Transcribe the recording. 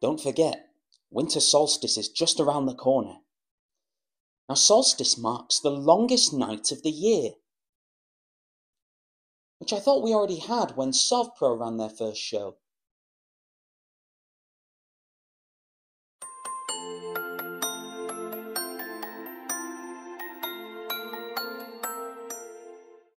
Don't forget, winter solstice is just around the corner. Now, solstice marks the longest night of the year, which I thought we already had when SovPro ran their first show.